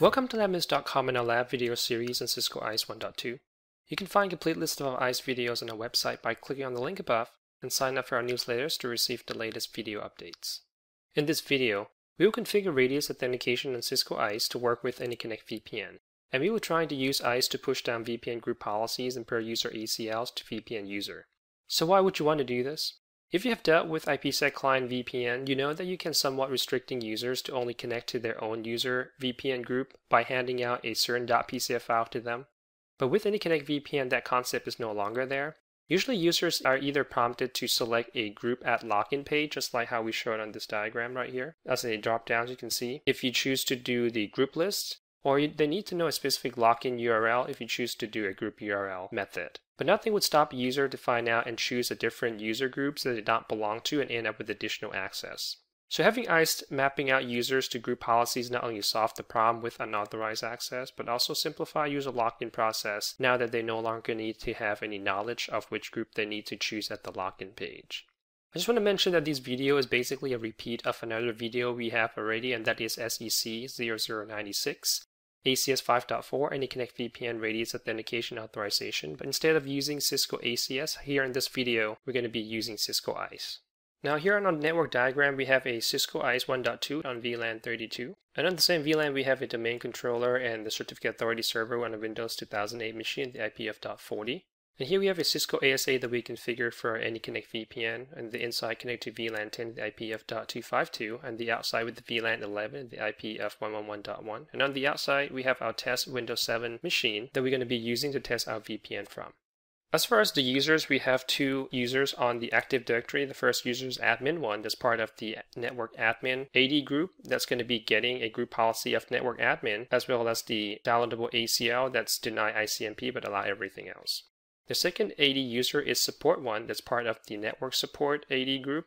Welcome to LabMinutes.com and our lab video series on Cisco ISE 1.2. You can find a complete list of our ISE videos on our website by clicking on the link above and sign up for our newsletters to receive the latest video updates. In this video, we will configure radius authentication on Cisco ISE to work with AnyConnect VPN, and we will try to use ISE to push down VPN group policies and per user ACLs to VPN user. So why would you want to do this? If you have dealt with IPsec client VPN, you know that you can somewhat restricting users to only connect to their own user VPN group by handing out a certain .pcf file to them. But with AnyConnect VPN, that concept is no longer there. Usually users are either prompted to select a group at login page, just like how we showed on this diagram right here. As a drop down, you can see. If you choose to do the group list, or they need to know a specific login URL if you choose to do a group URL method. But nothing would stop a user to find out and choose a different user groups that they don't belong to and end up with additional access. So having ISE mapping out users to group policies not only solve the problem with unauthorized access, but also simplify user login process now that they no longer need to have any knowledge of which group they need to choose at the login page. I just want to mention that this video is basically a repeat of another video we have already and that is SEC 0096 ACS 5.4 and AnyConnect VPN Radius Authentication Authorization, but instead of using Cisco ACS, here in this video, we're going to be using Cisco ISE. Now here on our network diagram, we have a Cisco ISE 1.2 on VLAN 32. And on the same VLAN, we have a domain controller and the certificate authority server on a Windows 2008 machine, the IPF.40. And here we have a Cisco ASA that we configured for our AnyConnect VPN, and the inside connected to VLAN 10 the IPF.252, and the outside with the VLAN 11 the IPF111.1. And on the outside, we have our test Windows 7 machine that we're going to be using to test our VPN from. As far as the users, we have two users on the Active Directory. The first user is admin1, that's part of the network admin AD group. That's going to be getting a group policy of network admin, as well as the downloadable ACL that's deny ICMP but allow everything else. The second AD user is support one that's part of the network support AD group.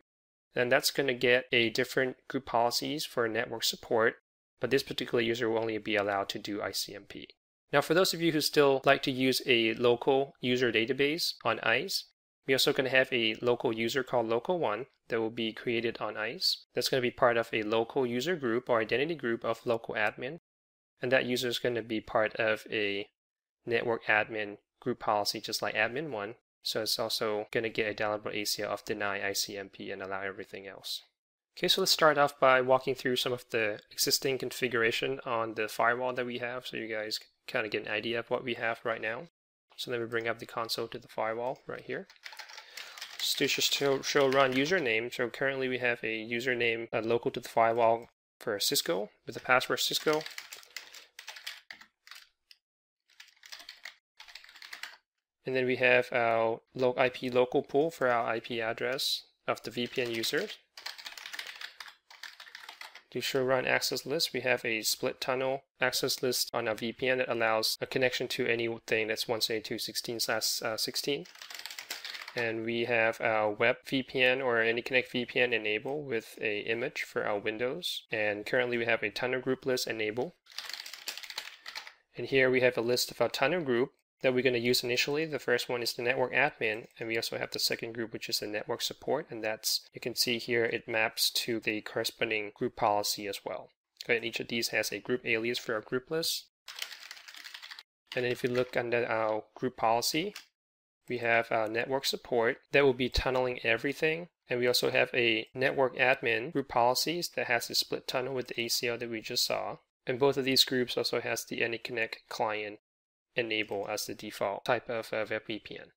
And that's going to get a different group policies for network support, but this particular user will only be allowed to do ICMP. Now for those of you who still like to use a local user database on ISE, we're also going to have a local user called local1 that will be created on ISE. That's going to be part of a local user group or identity group of local admin. And that user is going to be part of a network admin group policy just like admin one. So it's also going to get a downloadable ACL of deny ICMP and allow everything else. Okay, so let's start off by walking through some of the existing configuration on the firewall that we have so you guys kind of get an idea of what we have right now. So then we bring up the console to the firewall right here. Just to show, show run username, so currently we have a username uh, local to the firewall for Cisco with the password Cisco And then we have our IP local pool for our IP address of the VPN users. To show run access list, we have a split tunnel access list on our VPN that allows a connection to anything that's 172.16/16. Uh, and we have our web VPN or AnyConnect VPN enable with a image for our Windows. And currently we have a tunnel group list enable. And here we have a list of our tunnel group that we're going to use initially. The first one is the network admin, and we also have the second group, which is the network support, and that's, you can see here, it maps to the corresponding group policy as well. And each of these has a group alias for our group list. And then if you look under our group policy, we have our network support that will be tunneling everything. And we also have a network admin group policies that has a split tunnel with the ACL that we just saw. And both of these groups also has the AnyConnect client enable as the default type of uh, VPN.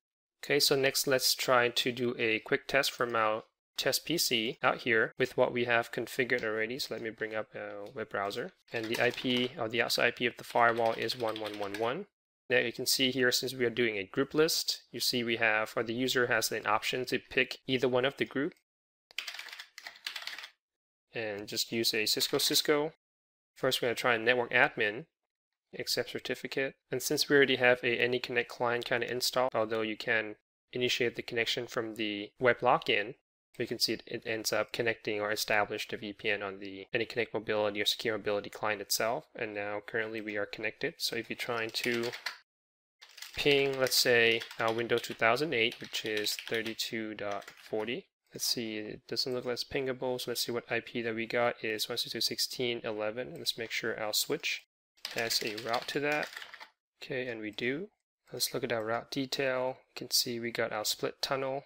Okay, so next let's try to do a quick test from our test PC out here with what we have configured already. So let me bring up a web browser. And the IP or the outside IP of the firewall is 1111. Now you can see here, since we are doing a group list, you see we have, or the user has an option to pick either one of the group. And just use a Cisco Cisco. First we're going to try network admin accept certificate. And since we already have a AnyConnect client kind of installed, although you can initiate the connection from the web login, we can see it, ends up connecting or established a VPN on the AnyConnect Mobility or Secure Mobility client itself. And now currently we are connected. So if you're trying to ping, let's say, our Windows 2008, which is 32.40, Let's see, it doesn't look less pingable, so let's see what IP that we got is 162.16.11. Let's make sure our switch has a route to that. Okay, and we do. Let's look at our route detail. You can see we got our split tunnel.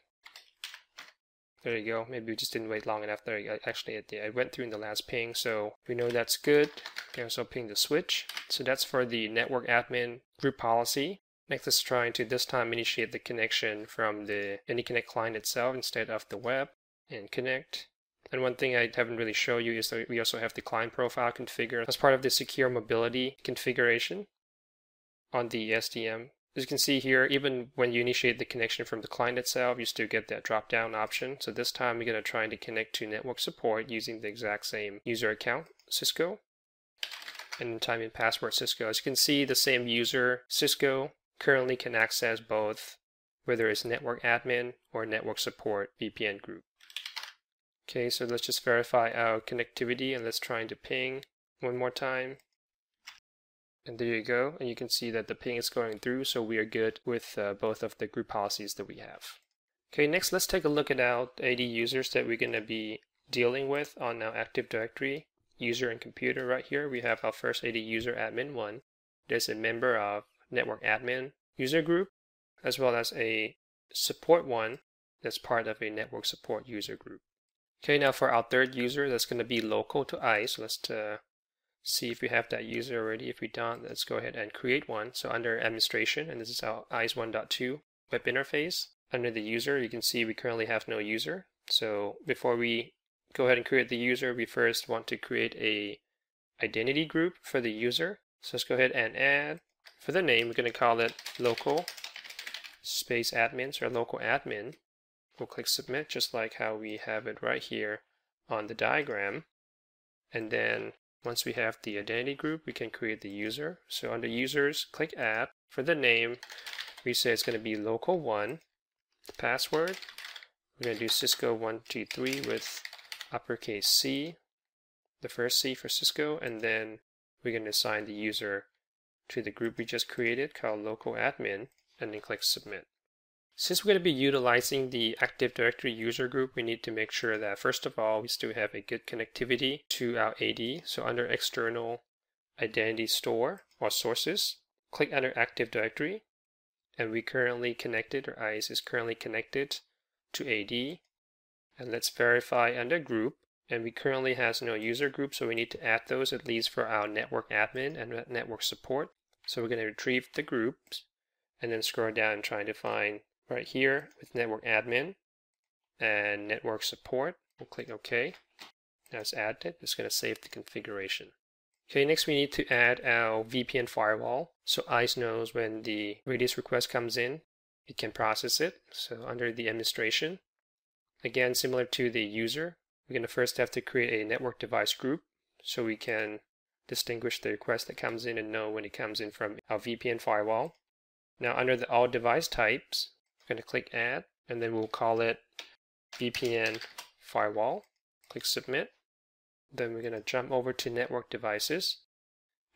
There you go. Maybe we just didn't wait long enough there. Actually, I went through in the last ping, so we know that's good. Okay, so ping the switch. So that's for the network admin group policy. Next is trying to this time initiate the connection from the AnyConnect client itself instead of the web and connect. And one thing I haven't really shown you is that we also have the client profile configured as part of the secure mobility configuration on the SDM. As you can see here, even when you initiate the connection from the client itself, you still get that drop-down option. So this time we're going to try to connect to network support using the exact same user account, Cisco, and time and password Cisco. As you can see, the same user, Cisco, currently can access both whether it's network admin or network support VPN group. Okay, so let's just verify our connectivity and let's try to ping one more time. And there you go, and you can see that the ping is going through, so we are good with uh, both of the group policies that we have. Okay, next let's take a look at our AD users that we're going to be dealing with on our Active Directory user and computer right here. We have our first AD user admin 1. There's a member of network admin user group, as well as a support one that's part of a network support user group. Okay, now for our third user, that's going to be local to ISE. Let's uh, see if we have that user already. If we don't, let's go ahead and create one. So under administration, and this is our ISE 1.2 web interface. Under the user, you can see we currently have no user. So before we go ahead and create the user, we first want to create a identity group for the user. So let's go ahead and add for the name, we're going to call it local space admins or local admin. We'll click submit just like how we have it right here on the diagram. And then once we have the identity group, we can create the user. So under users, click add. For the name, we say it's going to be local1. The password, we're going to do Cisco123 with uppercase C, the first C for Cisco, and then we're going to assign the user to the group we just created called local admin and then click submit. Since we're going to be utilizing the Active Directory user group, we need to make sure that first of all, we still have a good connectivity to our AD. So under external identity store or sources, click under Active Directory and we currently connected or ISE is currently connected to AD. And let's verify under group and we currently has no user group so we need to add those at least for our network admin and network support so we're going to retrieve the groups and then scroll down trying to find right here with network admin and network support. We'll click OK. Now it's added. It's going to save the configuration. Okay, next we need to add our VPN firewall. So ISE knows when the radius request comes in, it can process it. So under the administration, again, similar to the user, we're going to first have to create a network device group so we can distinguish the request that comes in and know when it comes in from our VPN firewall. Now under the all device types, going to click add and then we'll call it VPN firewall. Click submit. Then we're going to jump over to network devices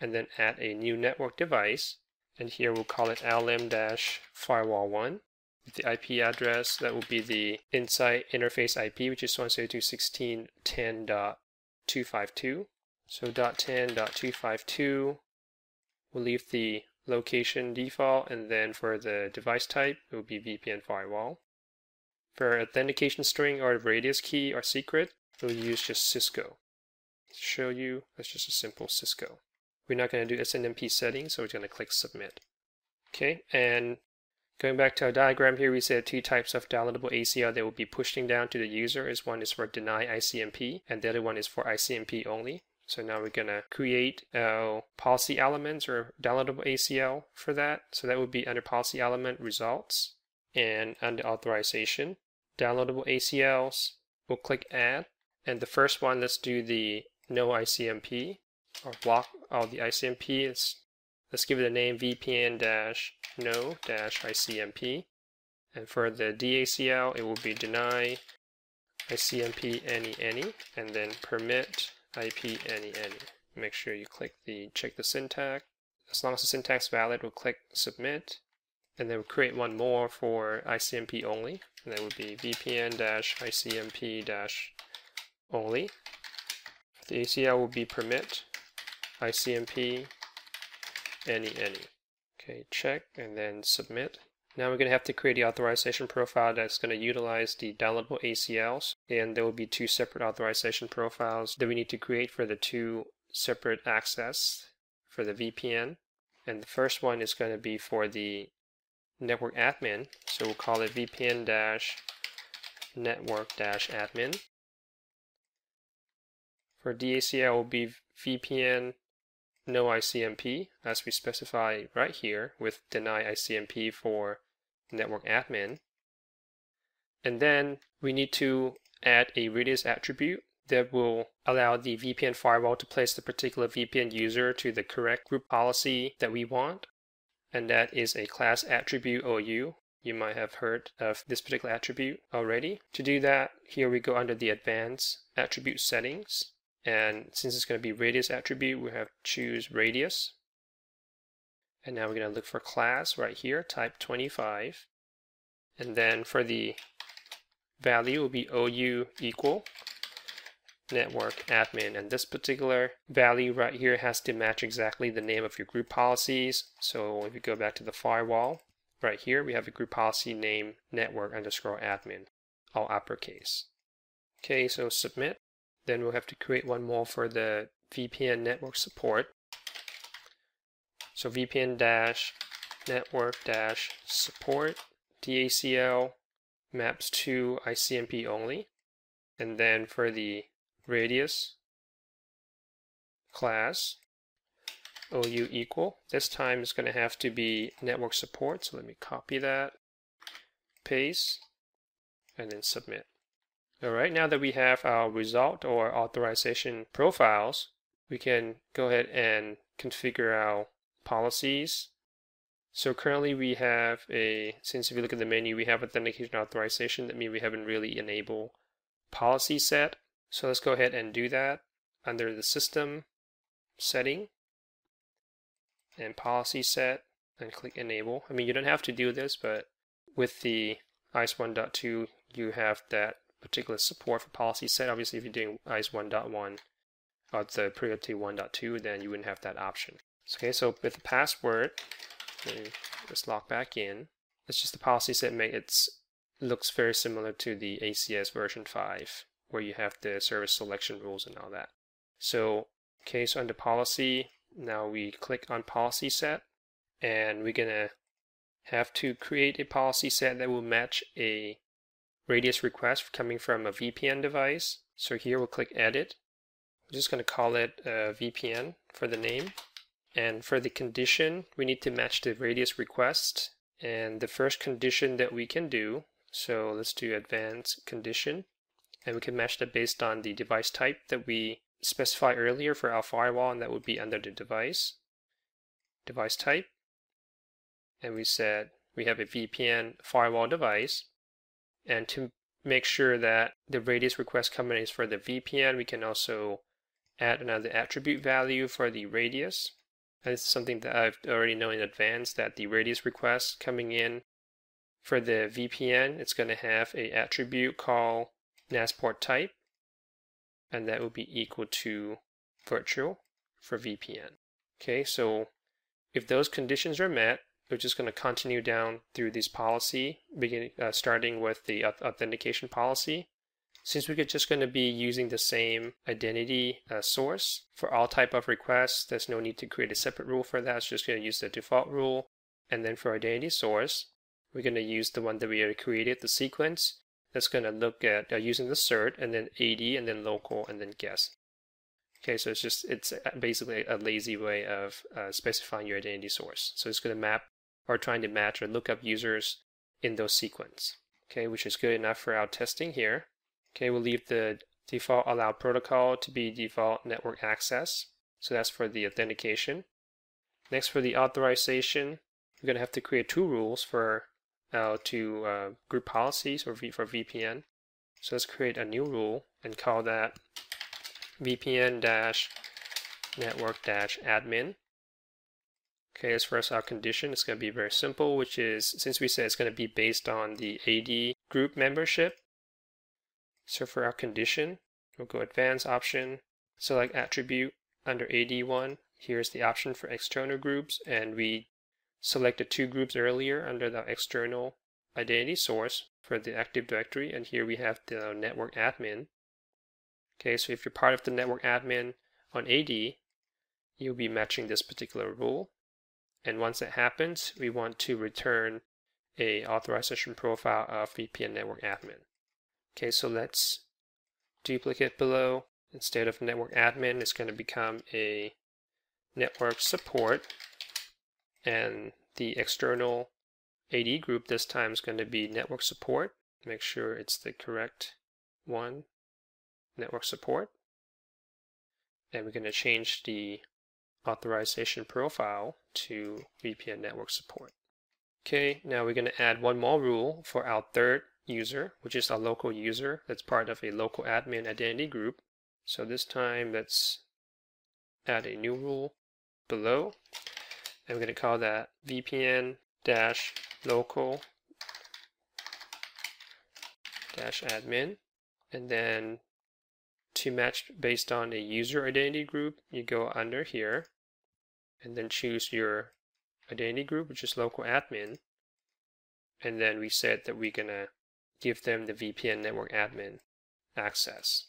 and then add a new network device. And here we'll call it lm-firewall1 with the IP address that will be the inside interface IP, which is 172.16.10.252. So .10.252, we'll leave the location default, and then for the device type, it will be VPN firewall. For authentication string or radius key or secret, we'll use just Cisco. To show you, that's just a simple Cisco. We're not going to do SNMP settings, so we're going to click submit. Okay, and going back to our diagram here, we said two types of downloadable ACL that will be pushing down to the user. Is one is for deny ICMP, and the other one is for ICMP only. So now we're going to create a policy elements or downloadable ACL for that. So that would be under policy element results and under authorization. Downloadable ACLs, we'll click add. And the first one, let's do the no ICMP or block all the ICMP. It's, let's give it a name VPN-no-ICMP. And for the DACL, it will be deny ICMP any any and then permit IP any any. Make sure you click the check the syntax. As long as the syntax valid, we'll click submit. And then we'll create one more for ICMP only. And that would be VPN-ICMP-only. The ACL will be permit ICMP any, any. Okay, check and then submit. Now we're going to have to create the authorization profile that's going to utilize the downloadable ACLs and there will be two separate authorization profiles that we need to create for the two separate access for the VPN and the first one is going to be for the network admin. So we'll call it VPN dash network dash admin. For DACL will be VPN no ICMP as we specify right here with deny ICMP for network admin. And then we need to add a radius attribute that will allow the VPN firewall to place the particular VPN user to the correct group policy that we want. And that is a class attribute OU. You might have heard of this particular attribute already. To do that, here we go under the advanced attribute settings. And since it's going to be radius attribute, we have choose radius. And now we're going to look for class right here, type 25. And then for the value will be OU equal network admin. And this particular value right here has to match exactly the name of your group policies. So if you go back to the firewall, right here we have a group policy name network underscore admin, all uppercase. Okay, so submit. Then we'll have to create one more for the VPN network support. So VPN dash network dash support DACL maps to ICMP only. And then for the radius class, OU equal. This time it's going to have to be network support. So let me copy that, paste, and then submit. All right, now that we have our result or authorization profiles, we can go ahead and configure our policies. So currently we have a, since if you look at the menu, we have authentication authorization. That means we haven't really enabled policy set. So let's go ahead and do that under the system setting and policy set and click enable. I mean, you don't have to do this, but with the ISE 1.2, you have that particular support for policy set. Obviously, if you're doing ISE 1.1 or the previous 1.2, then you wouldn't have that option. Okay, so with the password, let's log back in. It's just the policy set make it looks very similar to the ACS version 5, where you have the service selection rules and all that. So, okay, so under policy, now we click on policy set, and we're gonna have to create a policy set that will match a radius request coming from a VPN device. So here we'll click edit. I'm just gonna call it uh, VPN for the name. And for the condition, we need to match the radius request. And the first condition that we can do, so let's do advanced condition. And we can match that based on the device type that we specified earlier for our firewall, and that would be under the device, device type. And we said we have a VPN firewall device. And to make sure that the radius request coming is for the VPN, we can also add another attribute value for the radius. Is something that I've already known in advance that the radius request coming in for the VPN, it's going to have a attribute called NASPort type, and that will be equal to virtual for VPN. Okay, so if those conditions are met, we're just going to continue down through this policy, beginning uh, starting with the authentication policy. Since we're just going to be using the same identity uh, source for all type of requests, there's no need to create a separate rule for that. It's just going to use the default rule. And then for identity source, we're going to use the one that we already created, the sequence. That's going to look at uh, using the cert and then AD and then local and then guess. Okay, so it's just, it's basically a lazy way of uh, specifying your identity source. So it's going to map or trying to match or look up users in those sequence. Okay, which is good enough for our testing here. Okay, we'll leave the default allowed protocol to be default network access. So that's for the authentication. Next for the authorization, we're going to have to create two rules for uh, two uh, group policies or v for VPN. So let's create a new rule and call that VPN dash network dash admin. Okay, as far as our condition, it's going to be very simple, which is since we said it's going to be based on the AD group membership, so for our condition, we'll go advanced option, select attribute under AD1, here's the option for external groups and we selected two groups earlier under the external identity source for the Active Directory and here we have the network admin. Okay, so if you're part of the network admin on AD, you'll be matching this particular rule. And once that happens, we want to return a authorization profile of VPN network admin. Okay, so let's duplicate below. Instead of network admin, it's going to become a network support. And the external AD group this time is going to be network support. Make sure it's the correct one, network support. And we're going to change the authorization profile to VPN network support. Okay, now we're going to add one more rule for our third user, which is a local user that's part of a local admin identity group. So this time let's add a new rule below. And we're going to call that VPN dash local dash admin. And then to match based on a user identity group, you go under here and then choose your identity group, which is local admin. And then we said that we're going to give them the VPN network admin access.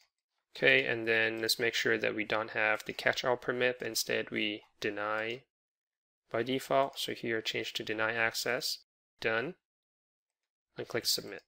Okay, and then let's make sure that we don't have the catch-all permit. Instead, we deny by default. So here, change to deny access. Done. And click submit.